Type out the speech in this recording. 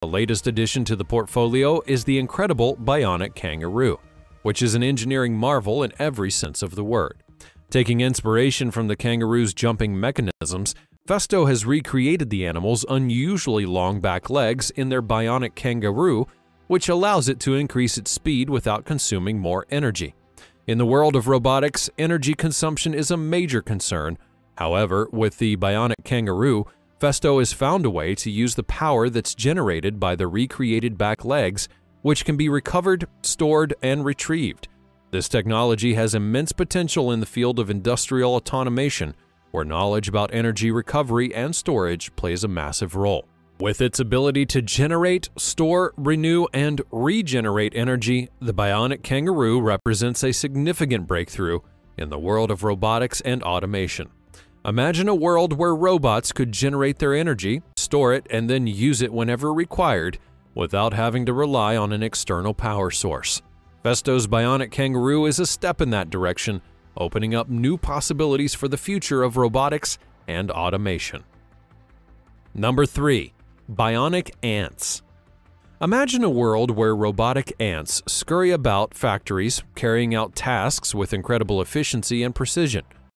The latest addition to the portfolio is the incredible Bionic Kangaroo, which is an engineering marvel in every sense of the word. Taking inspiration from the kangaroo's jumping mechanisms, Festo has recreated the animal's unusually long back legs in their bionic kangaroo, which allows it to increase its speed without consuming more energy. In the world of robotics, energy consumption is a major concern. However, with the bionic kangaroo, Festo has found a way to use the power that's generated by the recreated back legs, which can be recovered, stored, and retrieved. This technology has immense potential in the field of industrial automation, where knowledge about energy recovery and storage plays a massive role. With its ability to generate, store, renew, and regenerate energy, the Bionic Kangaroo represents a significant breakthrough in the world of robotics and automation. Imagine a world where robots could generate their energy, store it, and then use it whenever required without having to rely on an external power source. Festo's Bionic Kangaroo is a step in that direction, opening up new possibilities for the future of robotics and automation. Number 3. Bionic Ants Imagine a world where robotic ants scurry about factories, carrying out tasks with incredible efficiency and precision –